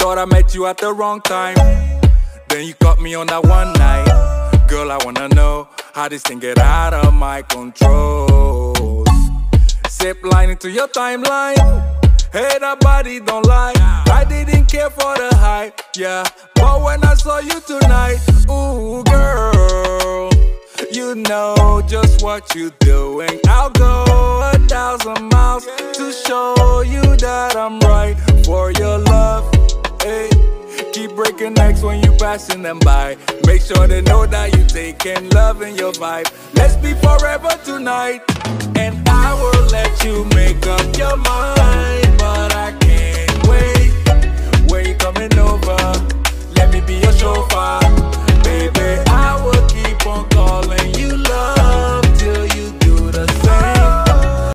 Thought I met you at the wrong time. Then you caught me on that one night. Girl, I wanna know how this thing get out of my control. Zip line into your timeline. Hey, that body don't lie. I didn't care for the hype, yeah. But when I saw you tonight, ooh, girl, you know just what you're doing. I'll go a thousand miles to show you that I'm right for your love. Hey, keep breaking necks when you passing them by. Make sure they know that you taking love in your vibe. Let's be forever tonight, and I will let you make up your mind. But I can't wait. Where you coming over? Let me be your chauffeur.